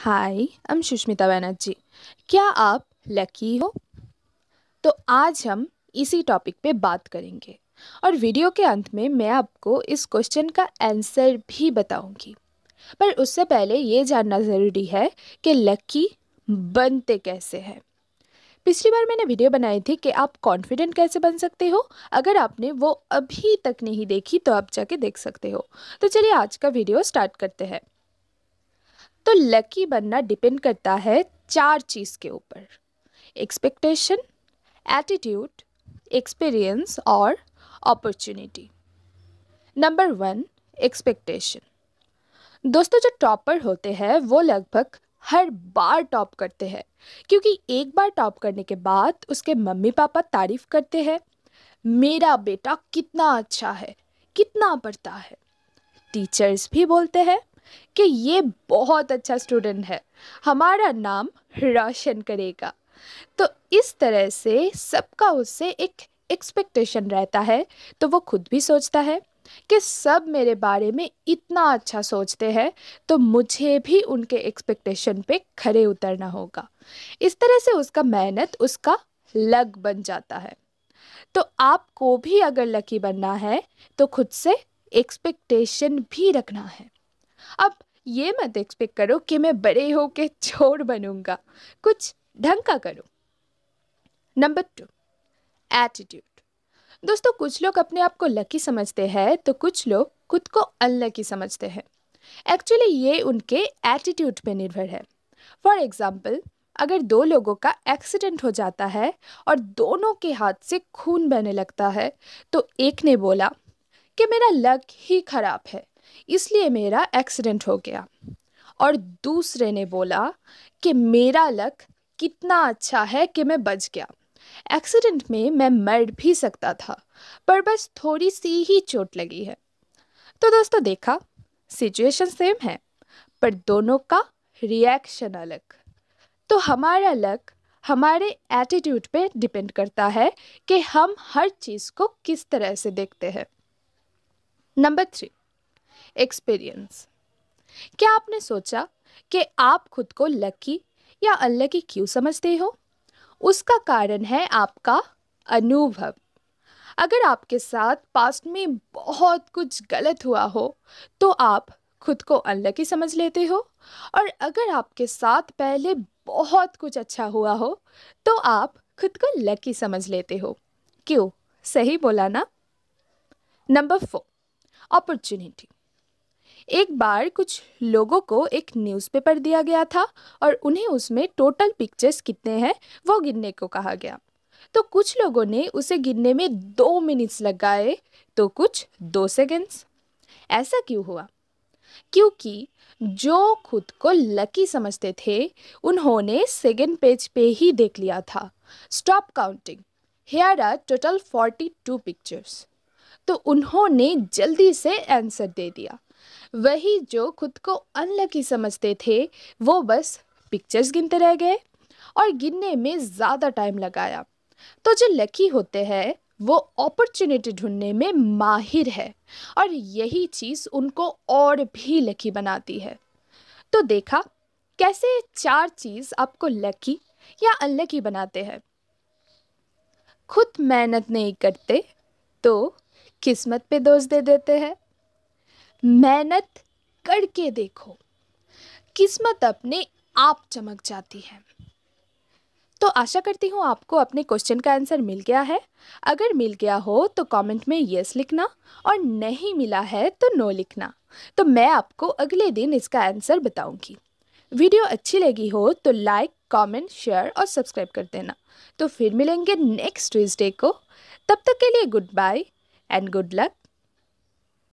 हाय M Sushmita Banerjee. क्या आप lucky हो? तो आज हम इसी टॉपिक पे बात करेंगे और वीडियो के अंत में मैं आपको इस क्वेश्चन का आंसर भी बताऊँगी। पर उससे पहले ये जानना ज़रूरी है कि लकी बनते कैसे हैं। पिछली बार मैंने वीडियो बनाई थी कि आप कॉन्फिडेंट कैसे बन सकते हो। अगर आपने वो अभी तक नहीं देखी तो आप जाके देख सकते हो। तो चलिए आज का वीडियो स्टार्ट करते हैं। तो लकी बनना डिपेंड करता है चार चीज़ के ऊपर। एक्सपेक्टेशन एटीट्यूड एक्सपीरियंस और अपॉर्चुनिटी नंबर वन एक्सपेक्टेशन दोस्तों, जो टॉपर होते हैं, वो लगभग हर बार टॉप करते हैं। क्योंकि एक बार टॉप करने के बाद उसके मम्मी पापा तारीफ़ करते हैं, मेरा बेटा कितना अच्छा है, कितना पढ़ता है। टीचर्स भी बोलते हैं कि ये बहुत अच्छा स्टूडेंट है। हमारा नाम रोशन करेगा। तो इस तरह से सबका उससे एक एक्सपेक्टेशन रहता है। तो वो खुद भी सोचता है कि सब मेरे बारे में इतना अच्छा सोचते हैं तो मुझे भी उनके एक्सपेक्टेशन पे खड़े उतरना होगा। इस तरह से उसका मेहनत, उसका लग बन जाता है। तो आपको भी अगर लकी बनना है तो खुद से एक्सपेक्टेशन भी रखना है। अब ये मत एक्सपेक्ट करो कि मैं बड़े हो के छोड़ बनूँगा। कुछ ढंग का करो। नंबर टू एटीट्यूड दोस्तों, कुछ लोग अपने आप को लकी समझते हैं तो कुछ लोग खुद को अनलकी समझते हैं। एक्चुअली ये उनके एटीट्यूड पे निर्भर है। फॉर एग्ज़ाम्पल अगर दो लोगों का एक्सीडेंट हो जाता है और दोनों के हाथ से खून बहने लगता है तो एक ने बोला कि मेरा लक ही खराब है। इसलिए मेरा एक्सीडेंट हो गया। और दूसरे ने बोला कि मेरा लक कितना अच्छा है कि मैं बच गया। एक्सीडेंट में मैं मर भी सकता था, पर बस थोड़ी सी ही चोट लगी है। तो दोस्तों देखा सिचुएशन सेम है, पर दोनों का रिएक्शन अलग। तो हमारा लक हमारे एटीट्यूड पे डिपेंड करता है कि हम हर चीज़ को किस तरह से देखते हैं। नंबर थ्री एक्सपीरियंस क्या आपने सोचा कि आप खुद को लकी या अनलकी क्यों समझते हो? उसका कारण है आपका अनुभव। अगर आपके साथ पास्ट में बहुत कुछ गलत हुआ हो तो आप खुद को अनलकी समझ लेते हो। और अगर आपके साथ पहले बहुत कुछ अच्छा हुआ हो तो आप खुद को लकी समझ लेते हो। क्यों? सही बोला ना? नंबर फोर अपॉर्चुनिटी एक बार कुछ लोगों को एक न्यूज़पेपर दिया गया था और उन्हें उसमें टोटल पिक्चर्स कितने हैं, वो गिनने को कहा गया। तो कुछ लोगों ने उसे गिनने में दो मिनट्स लगाए तो कुछ दो सेकेंड्स ऐसा क्यों हुआ? क्योंकि जो खुद को लकी समझते थे, उन्होंने सेकेंड पेज पे ही देख लिया था। Stop counting here are total forty two pictures तो उन्होंने जल्दी से आंसर दे दिया। वही जो खुद को अनलकी समझते थे, वो बस पिक्चर्स गिनते रह गए और गिनने में ज़्यादा टाइम लगाया। तो जो लकी होते हैं, वो अपॉर्चुनिटी ढूँढने में माहिर है और यही चीज़ उनको और भी लकी बनाती है। तो देखा, कैसे चार चीज़ आपको लकी या अनलकी बनाते हैं। खुद मेहनत नहीं करते तो किस्मत पे दोष दे देते हैं। मेहनत करके देखो। किस्मत अपने आप चमक जाती है। तो आशा करती हूँ आपको अपने क्वेश्चन का आंसर मिल गया है। अगर मिल गया हो तो कमेंट में यस लिखना और नहीं मिला है तो नो लिखना। तो मैं आपको अगले दिन इसका आंसर बताऊँगी। वीडियो अच्छी लगी हो तो लाइक कमेंट शेयर और सब्सक्राइब कर देना। तो फिर मिलेंगे नेक्स्ट ट्यूजडे को। तब तक के लिए good bye and good luck